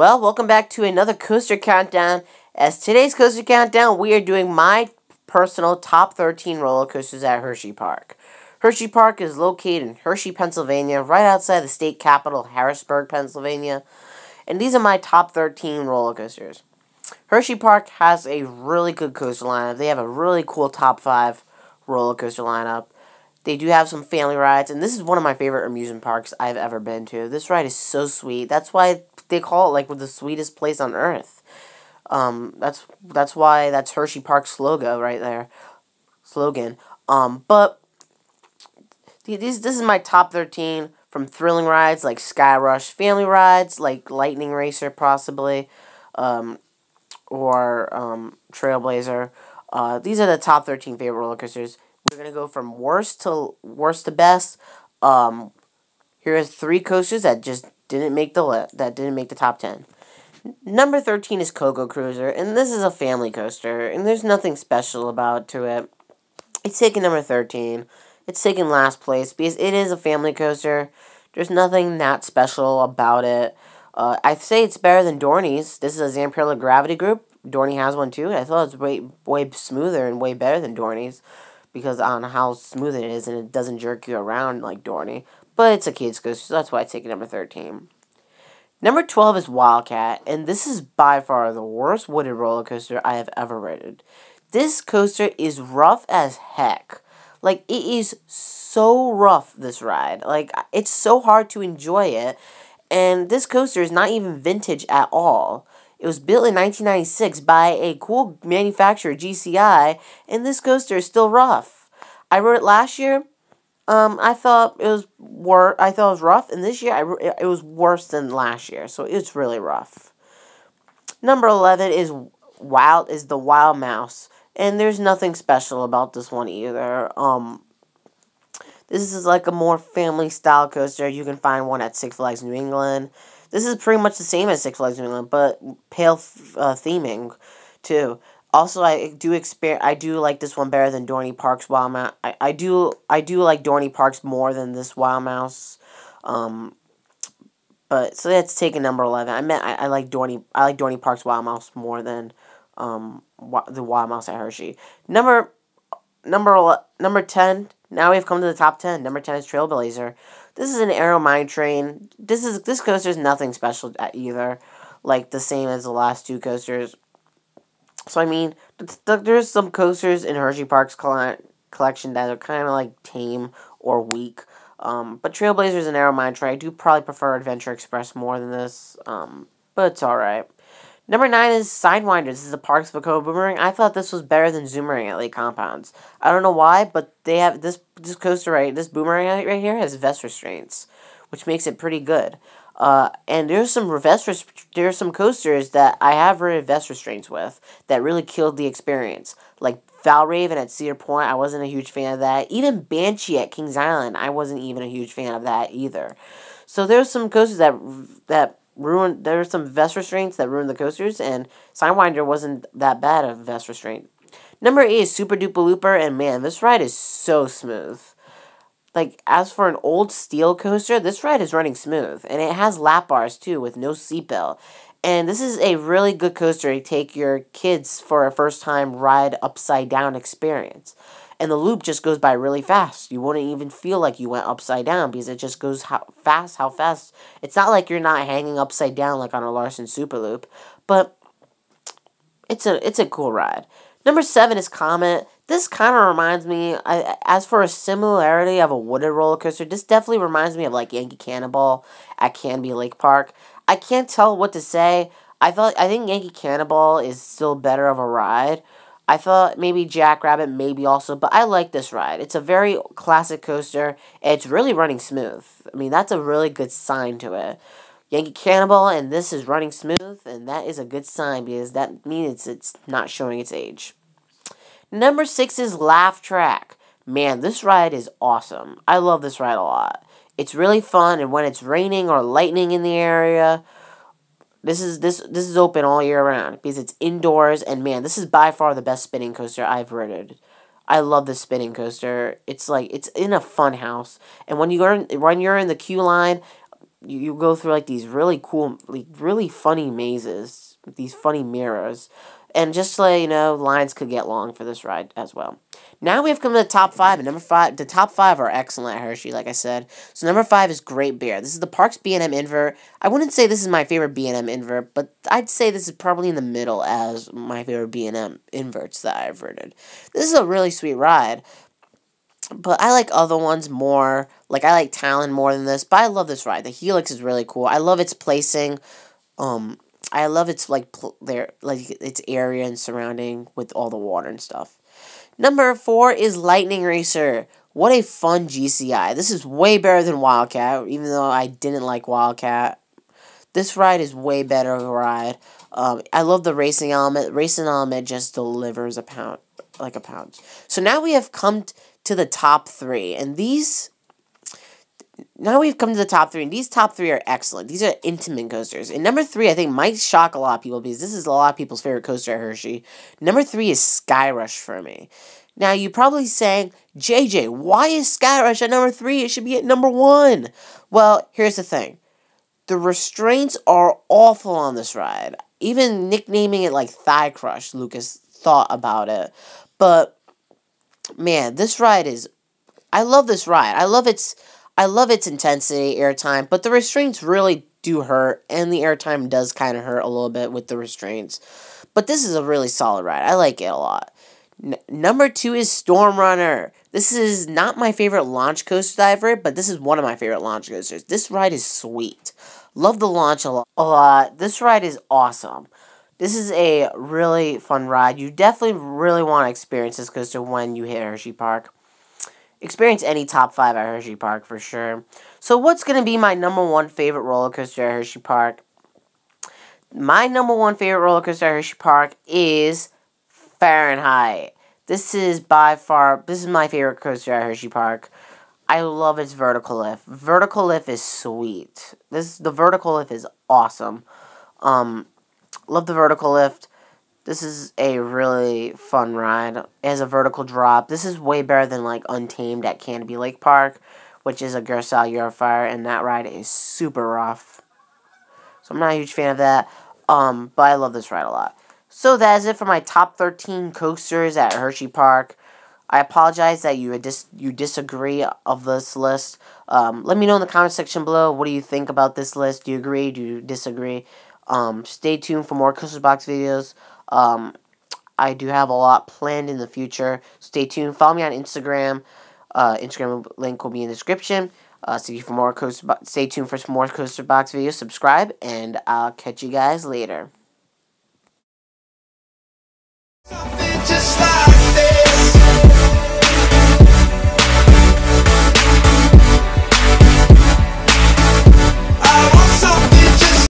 Well, welcome back to another Coaster Countdown. As today's Coaster Countdown, we are doing my personal top 13 roller coasters at Hershey Park. Hershey Park is located in Hershey, Pennsylvania, right outside the state capital, Harrisburg, Pennsylvania. And these are my top 13 roller coasters. Hershey Park has a really good coaster lineup. They have a really cool top 5 roller coaster lineup. They do have some family rides, and this is one of my favorite amusement parks I've ever been to. This ride is so sweet. That's why they call it like the sweetest place on earth. Um, that's that's why that's Hershey Park's slogan right there, slogan. Um, but these this is my top thirteen from thrilling rides like Sky Rush, family rides like Lightning Racer possibly, um, or um, Trailblazer. Uh, these are the top thirteen favorite roller coasters. We're gonna go from worst to worst to best. Um, here are three coasters that just didn't make the li- that didn't make the top ten. Number thirteen is Cocoa Cruiser, and this is a family coaster, and there's nothing special about to it. It's taking number thirteen. It's taking last place because it is a family coaster. There's nothing that special about it. Uh, I'd say it's better than Dorney's. This is a Zamperla Gravity Group. Dorney has one too. I thought it was way way smoother and way better than Dorney's because on how smooth it is and it doesn't jerk you around like Dorney. But it's a kid's coaster, so that's why I take number 13. Number 12 is Wildcat, and this is by far the worst wooden roller coaster I have ever ridden. This coaster is rough as heck. Like, it is so rough, this ride. Like, it's so hard to enjoy it. And this coaster is not even vintage at all. It was built in 1996 by a cool manufacturer, GCI, and this coaster is still rough. I rode it last year. Um, I thought it was wor- I thought it was rough, and this year I it was worse than last year, so it's really rough. Number eleven is wild is the Wild Mouse, and there's nothing special about this one either. Um, this is like a more family style coaster. You can find one at Six Flags New England. This is pretty much the same as Six Flags New England, but pale uh, theming too. Also, I do exper- I do like this one better than Dorney Park's Wild Mouse. I, I do I do like Dorney Park's more than this Wild Mouse. Um, but so that's taking number eleven. I meant I, I like Dorney I like Dorney Park's Wild Mouse more than um the Wild Mouse at Hershey. Number number number ten. Now we've come to the top ten. Number ten is Trailblazer. This is an Arrow Mine Train. This is this coaster is nothing special either, like the same as the last two coasters. So I mean, there's some coasters in Hershey Park's collection that are kind of like tame or weak. Um, but Trailblazers and Arrow Mine I do probably prefer Adventure Express more than this. Um, but it's alright. Number nine is Sidewinder. This is a Parks Vekoma Boomerang. I thought this was better than Zoomerang at Lake Compounce. I don't know why, but they have this this coaster right, this Boomerang right here has vest restraints, which makes it pretty good. Uh, and there's some vest there's some coasters that I have vest restraints with that really killed the experience. Like Valravn at Cedar Point, I wasn't a huge fan of that. Even Banshee at Kings Island, I wasn't even a huge fan of that either. So there's some coasters that that ruined. There are some vest restraints that ruined the coasters, and Sidewinder wasn't that bad of a vest restraint. Number eight is Super Duper Looper, and man, this ride is so smooth. Like, as for an old steel coaster, this ride is running smooth, and it has lap bars too with no seatbelt. And this is a really good coaster to take your kids for a first time ride upside down experience and the loop just goes by really fast. You wouldn't even feel like you went upside down because it just goes how fast, how fast. It's not like you're not hanging upside down like on a Larson Super Loop, but it's a it's a cool ride. Number seven is Comet. This kind of reminds me, I, as for a similarity of a wooded roller coaster, this definitely reminds me of like Yankee Cannonball at Canobie Lake Park. I can't tell what to say. I thought I think Yankee Cannonball is still better of a ride, I thought maybe Jackrabbit, maybe also, but I like this ride. It's a very classic coaster. it's really running smooth. I mean, that's a really good sign to it. Yankee Cannonball, and this is running smooth, and that is a good sign because that means it's not showing its age. Number six is Laff Trakk. Man, this ride is awesome. I love this ride a lot. It's really fun, and when it's raining or lightning in the area, this is this this is open all year round because it's indoors and man, this is by far the best spinning coaster I've ridden. I love the spinning coaster. It's like it's in a fun house, and when you are when you're in the queue line, you, you go through like these really cool, like really funny mazes, these funny mirrors. And just to let you know, lines could get long for this ride as well. Now we have come to the top five, and number five, the top five are excellent at Hershey, like I said. So number five is Great Bear. This is the Parks B&M invert. I wouldn't say this is my favorite B&M invert, but I'd say this is probably in the middle as my favorite B&M inverts that I've ridden. This is a really sweet ride, but I like other ones more. Like, I like Talon more than this, but I love this ride. The Helix is really cool. I love its placing. Um, I love its like there like its area and surrounding with all the water and stuff. Number four is Lightning Racer. What a fun GCI. This is way better than Wildcat, even though I didn't like Wildcat. This ride is way better of a ride. Um, I love the racing element. Racing element just delivers a pound, like a pound. So now we have come to the top three, and these now we've come to the top three, and these top three are excellent. These are intimate coasters. And number three, I think, might shock a lot of people because this is a lot of people's favorite coaster at Hershey. Number three is Sky Rush for me. Now, you're probably saying, JJ, why is Sky Rush at number three? It should be at number one. Well, here's the thing the restraints are awful on this ride. Even nicknaming it like Thigh Crush, Lucas thought about it. But, man, this ride is. I love this ride. I love its I love its intensity, airtime, but the restraints really do hurt, and the airtime does kind of hurt a little bit with the restraints. But this is a really solid ride. I like it a lot. N number two is Storm Runner. This is not my favorite launch coaster diver, but this is one of my favorite launch coasters. This ride is sweet. Love the launch a lot. This ride is awesome. This is a really fun ride. You definitely really want to experience this coaster when you hit Hershey Park experience any top five at Hershey Park for sure. So what's going to be my number one favorite roller coaster at Hershey Park? My number one favorite roller coaster at Hershey Park is Fahrenheit. This is by far, this is my favorite coaster at Hershey Park. I love its vertical lift. Vertical lift is sweet. This the vertical lift is awesome. Um, love the vertical lift. This is a really fun ride. It has a vertical drop. This is way better than like Untamed at Canobie Lake Park, which is a Gerstlauer Euro-Fighter, and that ride is super rough. So I'm not a huge fan of that. Um, but I love this ride a lot. So that is it for my top 13 coasters at Hershey Park. I apologize that you dis you disagree of this list. Um, let me know in the comment section below. What do you think about this list? Do you agree? Do you disagree? Um, stay tuned for more Coaster Box videos. Um, I do have a lot planned in the future. Stay tuned. Follow me on Instagram. Uh, Instagram link will be in the description. Uh, you for more coaster. Stay tuned for some more coaster box videos. Subscribe, and I'll catch you guys later.